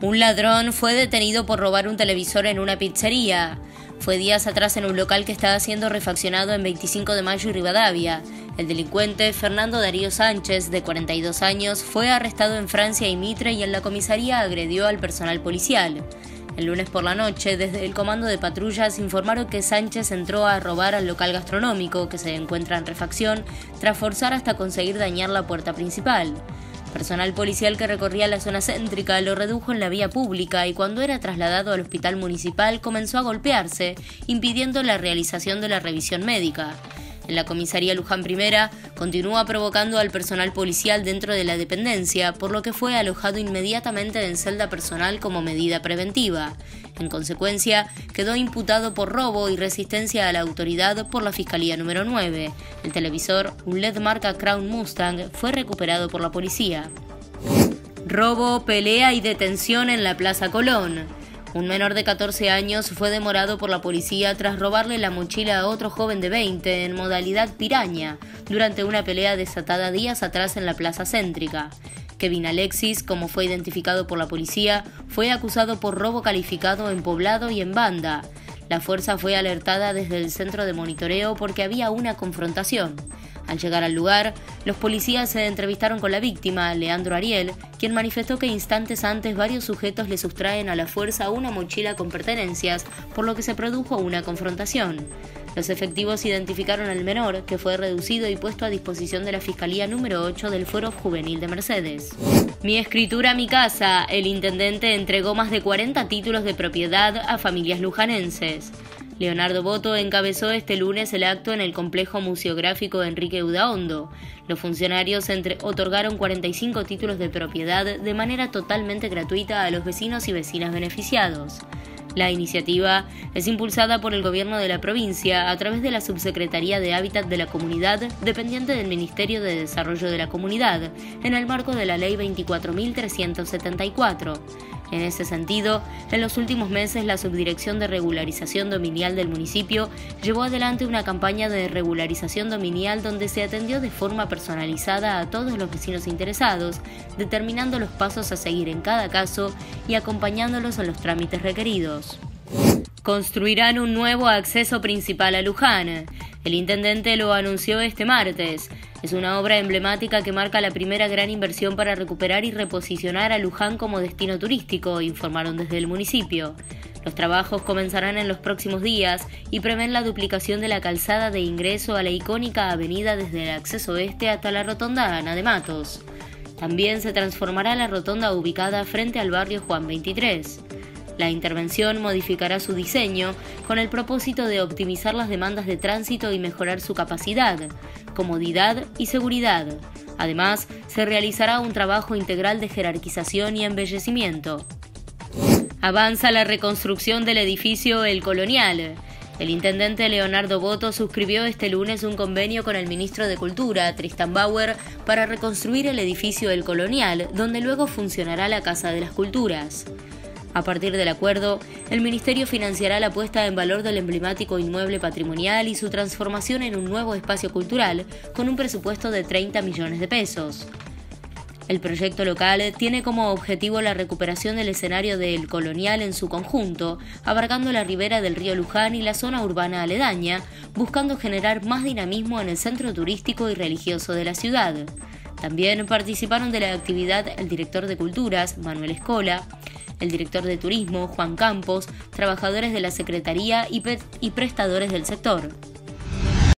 Un ladrón fue detenido por robar un televisor en una pizzería. Fue días atrás en un local que estaba siendo refaccionado en 25 de mayo y Rivadavia. El delincuente, Fernando Darío Sánchez, de 42 años, fue arrestado en Francia y Mitre y en la comisaría agredió al personal policial. El lunes por la noche, desde el comando de patrullas informaron que Sánchez entró a robar al local gastronómico, que se encuentra en refacción, tras forzar hasta conseguir dañar la puerta principal. Personal policial que recorría la zona céntrica lo redujo en la vía pública y cuando era trasladado al hospital municipal comenzó a golpearse, impidiendo la realización de la revisión médica. En la comisaría Luján I continúa provocando al personal policial dentro de la dependencia, por lo que fue alojado inmediatamente en celda personal como medida preventiva. En consecuencia, quedó imputado por robo y resistencia a la autoridad por la Fiscalía número 9. El televisor, un LED marca Crown Mustang, fue recuperado por la policía. Robo, pelea y detención en la Plaza Colón. Un menor de 14 años fue demorado por la policía tras robarle la mochila a otro joven de 20 en modalidad piraña durante una pelea desatada días atrás en la plaza céntrica. Kevin Alexis, como fue identificado por la policía, fue acusado por robo calificado en poblado y en banda. La fuerza fue alertada desde el centro de monitoreo porque había una confrontación. Al llegar al lugar, los policías se entrevistaron con la víctima, Leandro Ariel, quien manifestó que instantes antes varios sujetos le sustraen a la fuerza una mochila con pertenencias, por lo que se produjo una confrontación. Los efectivos identificaron al menor, que fue reducido y puesto a disposición de la Fiscalía número 8 del Foro Juvenil de Mercedes. Mi escritura, mi casa. El intendente entregó más de 40 títulos de propiedad a familias lujanenses. Leonardo Boto encabezó este lunes el acto en el complejo museográfico Enrique Udaondo. Los funcionarios otorgaron 45 títulos de propiedad de manera totalmente gratuita a los vecinos y vecinas beneficiados. La iniciativa es impulsada por el gobierno de la provincia a través de la Subsecretaría de Hábitat de la Comunidad, dependiente del Ministerio de Desarrollo de la Comunidad, en el marco de la Ley 24.374. En ese sentido, en los últimos meses la Subdirección de Regularización Dominial del municipio llevó adelante una campaña de regularización dominial donde se atendió de forma personalizada a todos los vecinos interesados, determinando los pasos a seguir en cada caso y acompañándolos en los trámites requeridos. Construirán un nuevo acceso principal a Luján. El intendente lo anunció este martes. Es una obra emblemática que marca la primera gran inversión para recuperar y reposicionar a Luján como destino turístico, informaron desde el municipio. Los trabajos comenzarán en los próximos días y prevén la duplicación de la calzada de ingreso a la icónica avenida desde el acceso este hasta la rotonda Ana de Matos. También se transformará la rotonda ubicada frente al barrio Juan 23. La intervención modificará su diseño con el propósito de optimizar las demandas de tránsito y mejorar su capacidad, comodidad y seguridad. Además, se realizará un trabajo integral de jerarquización y embellecimiento. Avanza la reconstrucción del edificio El Colonial. El intendente Leonardo Boto suscribió este lunes un convenio con el ministro de Cultura, Tristan Bauer, para reconstruir el edificio El Colonial, donde luego funcionará la Casa de las Culturas. A partir del acuerdo, el Ministerio financiará la puesta en valor del emblemático inmueble patrimonial y su transformación en un nuevo espacio cultural con un presupuesto de 30 millones de pesos. El proyecto local tiene como objetivo la recuperación del escenario del colonial en su conjunto, abarcando la ribera del río Luján y la zona urbana aledaña, buscando generar más dinamismo en el centro turístico y religioso de la ciudad. También participaron de la actividad el director de Culturas, Manuel Escola, el director de turismo, Juan Campos, trabajadores de la Secretaría y, prestadores del sector.